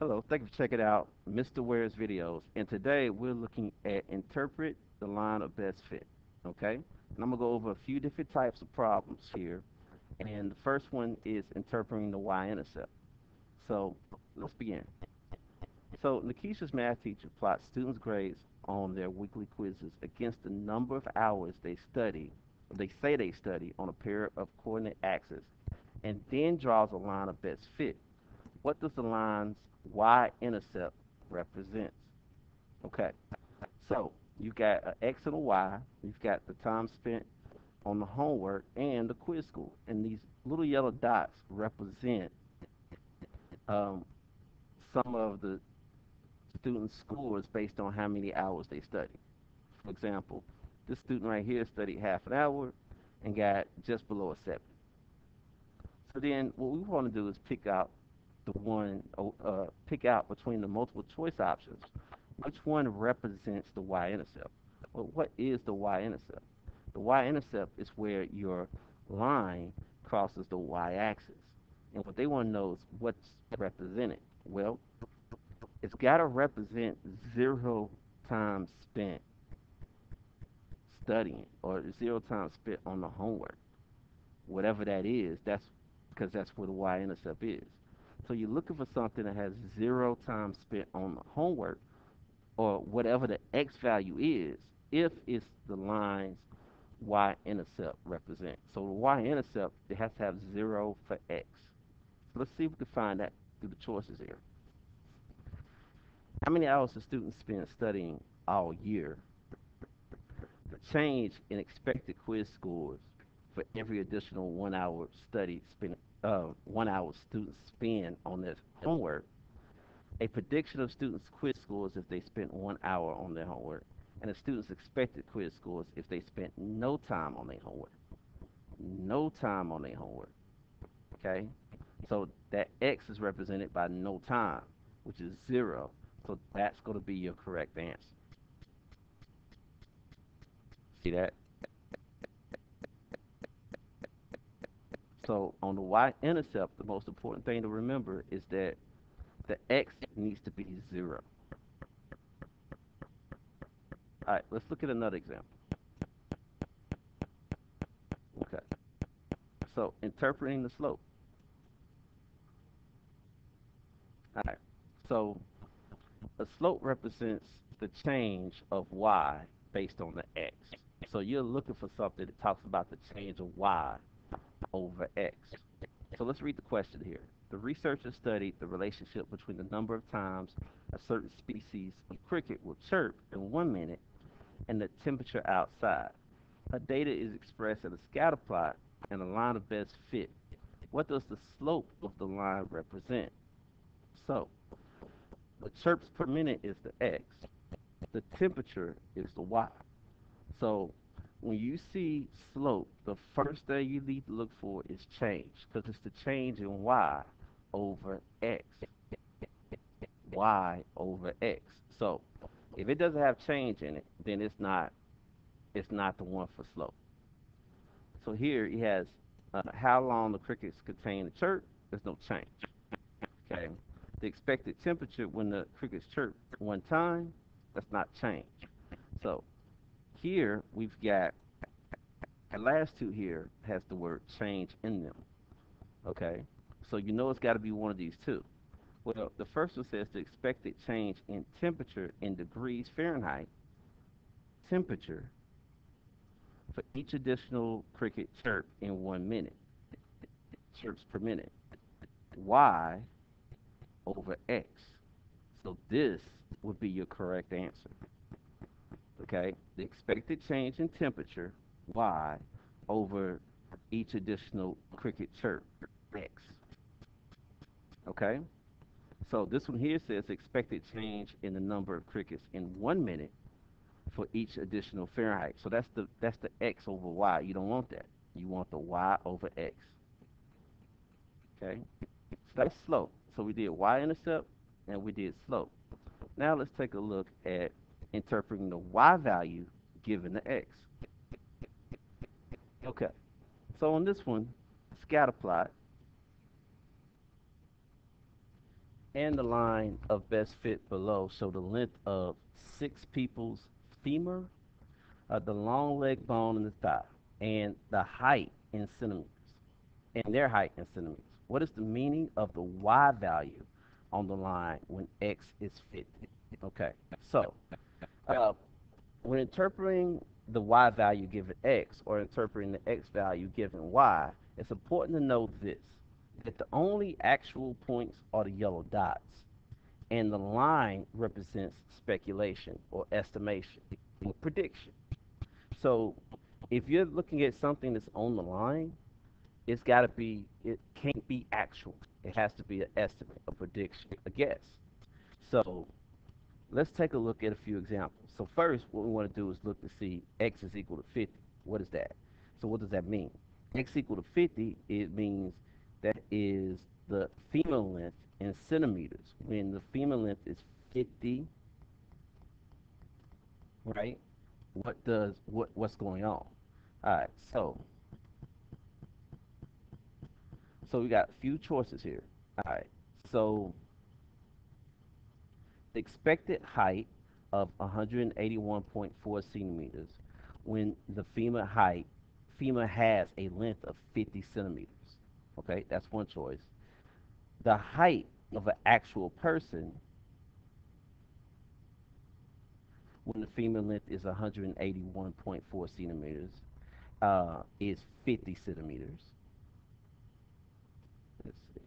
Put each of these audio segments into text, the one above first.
Hello, thank you for checking out Mr. Ware's videos. And today we're looking at interpret the line of best fit. Okay? And I'm going to go over a few different types of problems here. And the first one is interpreting the y-intercept. So let's begin. So Nikisha's math teacher plots students' grades on their weekly quizzes against the number of hours they study, they say they study on a pair of coordinate axes, and then draws a line of best fit. What does the line's y-intercept represents? Okay, so you got an x and a y. You've got the time spent on the homework and the quiz score, and these little yellow dots represent um, some of the students' scores based on how many hours they study. For example, this student right here studied half an hour and got just below a 70. So then what we want to do is pick out the one, uh, pick out between the multiple choice options, which one represents the y-intercept? Well, what is the y-intercept? The y-intercept is where your line crosses the y-axis. And what they want to know is what's represented. Well, it's got to represent zero time spent studying or zero time spent on the homework. Whatever that is, that's because that's where the y-intercept is. So you're looking for something that has zero time spent on the homework or whatever the x value is if it's the line's y-intercept represent. So the y-intercept, it has to have zero for x. So let's see if we can find that through the choices here. How many hours do students spend studying all year? The change in expected quiz scores for every additional one hour study spent, uh, one hour students spend on their homework. A prediction of students' quiz scores if they spent one hour on their homework, and a student's expected quiz scores if they spent no time on their homework. No time on their homework. Okay? So that X is represented by no time, which is zero. So that's going to be your correct answer. See that? So on the y-intercept, the most important thing to remember is that the x needs to be 0. All right, let's look at another example. Okay. So interpreting the slope. All right. So a slope represents the change of y based on the x. So you're looking for something that talks about the change of y over x. So let's read the question here. The researchers studied the relationship between the number of times a certain species of cricket will chirp in one minute and the temperature outside. Her data is expressed in a scatter plot and a line of best fit. What does the slope of the line represent? So, the chirps per minute is the x. The temperature is the y. So when you see slope, the first thing you need to look for is change because it's the change in y over x. y over x. So if it doesn't have change in it, then it's not it's not the one for slope. So here he has uh, how long the crickets contain the chirp. There's no change. Okay the expected temperature when the crickets chirp one time, that's not change. So here we've got the last two here has the word change in them. Okay, so you know it's got to be one of these two. Well, the first one says the expected change in temperature in degrees Fahrenheit, temperature for each additional cricket chirp in one minute, chirps per minute. Y over x. So this would be your correct answer. Okay, the expected change in temperature, y, over each additional cricket chirp, x. Okay, so this one here says expected change in the number of crickets in one minute for each additional Fahrenheit. So that's the that's the x over y. You don't want that. You want the y over x. Okay, so that's slope. So we did y-intercept and we did slope. Now let's take a look at interpreting the y value given the x. Okay, so on this one, scatter plot, and the line of best fit below show the length of six people's femur, uh, the long leg bone in the thigh, and the height in centimeters, and their height in centimeters. What is the meaning of the y value on the line when x is 50? Okay, so uh, when interpreting the y value given x or interpreting the x value given y, it's important to know this, that the only actual points are the yellow dots, and the line represents speculation or estimation or prediction. So if you're looking at something that's on the line, it's got to be, it can't be actual. It has to be an estimate, a prediction, a guess. So let's take a look at a few examples. So first, what we want to do is look to see x is equal to 50. What is that? So what does that mean? x equal to 50, it means that is the femur length in centimeters. When the femur length is 50, right? What does, what, what's going on? All right, so, so we got a few choices here. All right, so the expected height of 181.4 centimeters when the femur height, femur has a length of 50 centimeters. Okay, that's one choice. The height of an actual person when the femur length is 181.4 centimeters uh, is 50 centimeters. Let's see.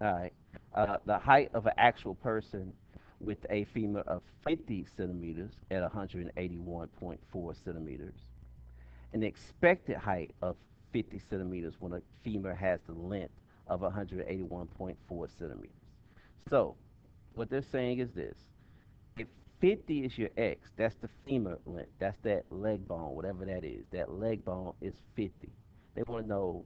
All right. Uh, the height of an actual person with a femur of 50 centimeters at 181.4 centimeters. And the expected height of 50 centimeters when a femur has the length of 181.4 centimeters. So, what they're saying is this. If 50 is your X, that's the femur length. That's that leg bone, whatever that is. That leg bone is 50. They want to know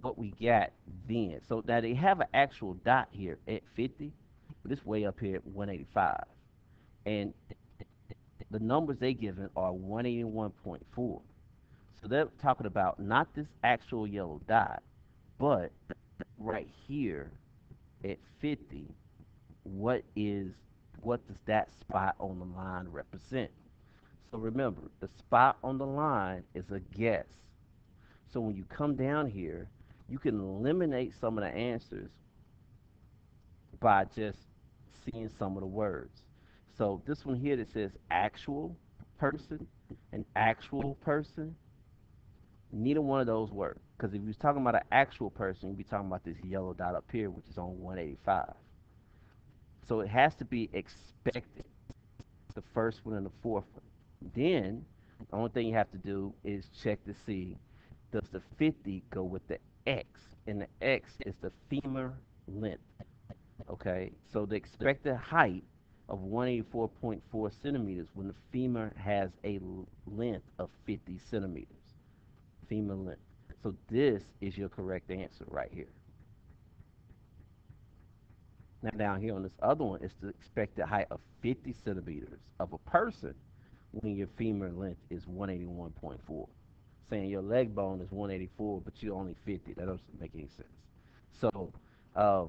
what we got then. So now they have an actual dot here at 50, but it's way up here at 185. And the numbers they given are 181.4. So they're talking about not this actual yellow dot, but right here at 50, what is what does that spot on the line represent? So remember, the spot on the line is a guess. So when you come down here, you can eliminate some of the answers by just seeing some of the words. So this one here that says actual person, an actual person, neither one of those work. Because if you was talking about an actual person, you'd be talking about this yellow dot up here, which is on 185. So it has to be expected, the first one and the fourth one. Then, the only thing you have to do is check to see, does the 50 go with the X? And the X is the femur length. Okay, so the expected height of 184.4 centimeters when the femur has a length of 50 centimeters. Femur length. So this is your correct answer right here. Now down here on this other one, it's the expected height of 50 centimeters of a person when your femur length is 181.4. Saying your leg bone is 184, but you're only 50. That doesn't make any sense. So uh,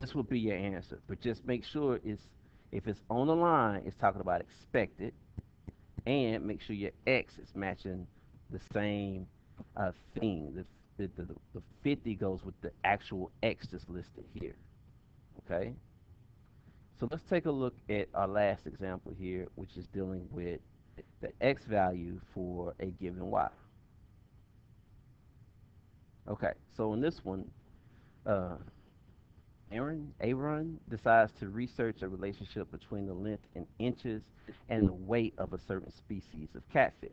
this would be your answer. But just make sure it's if it's on the line, it's talking about expected, and make sure your X is matching the same uh, thing. The, the, the, the 50 goes with the actual X that's listed here. Okay? So let's take a look at our last example here, which is dealing with the X value for a given Y. Okay, so in this one, uh, Aaron, Aaron decides to research a relationship between the length in inches and the weight of a certain species of catfish.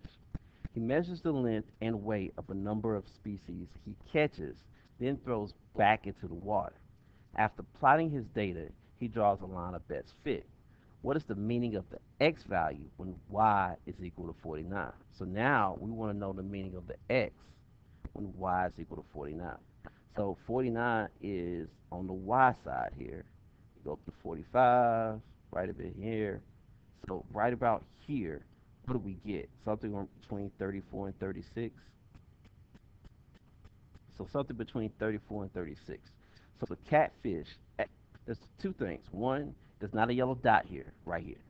He measures the length and weight of a number of species he catches, then throws back into the water. After plotting his data, he draws a line of best fit. What is the meaning of the x value when y is equal to 49? So now we want to know the meaning of the x when y is equal to 49. So 49 is on the y side here. You go up to 45, right a bit here. So right about here, what do we get? Something between 34 and 36. So something between 34 and 36. So the catfish, eh, there's two things. One, there's not a yellow dot here, right here.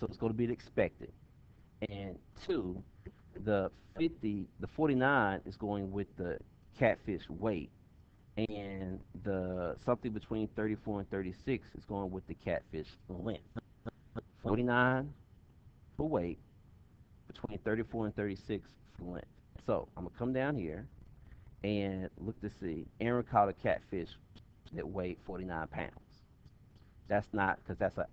So it's going to be the expected. And two, the 50, the 49 is going with the catfish weight. And the something between 34 and 36 is going with the catfish length. 49 for weight, between 34 and 36 for length. So I'm gonna come down here and look to see. Aaron caught a catfish that weighed 49 pounds. That's not because that's a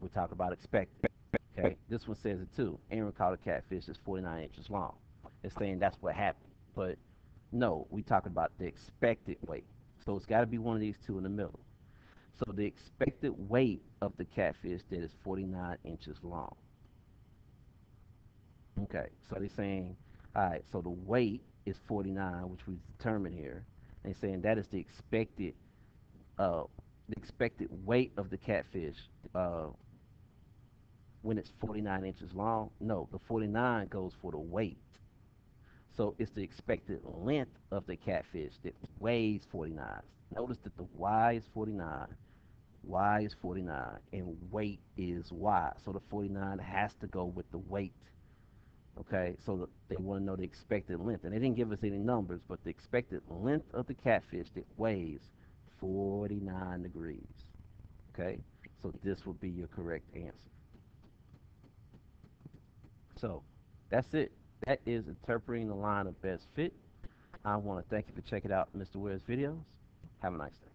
we're talking about expected. Okay, this one says it too. Aaron caught a catfish that's 49 inches long. It's saying that's what happened, but no, we talking about the expected weight. So it's got to be one of these two in the middle. So the expected weight of the catfish that is 49 inches long. Okay, so they're saying, all right, so the weight is 49, which we determined here. They're saying that is the expected, uh, the expected weight of the catfish uh, when it's 49 inches long. No, the 49 goes for the weight. So it's the expected length of the catfish that weighs 49. Notice that the Y is 49, Y is 49, and weight is Y. So the 49 has to go with the weight. Okay, so the, they want to know the expected length. And they didn't give us any numbers, but the expected length of the catfish that weighs 49 degrees. Okay, so this would be your correct answer. So that's it. That is interpreting the line of best fit. I want to thank you for checking out Mr. Ware's videos. Have a nice day.